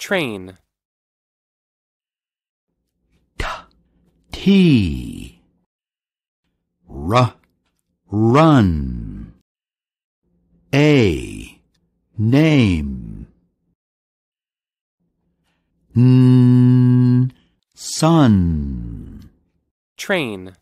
train, T. t r. run A name N sun train,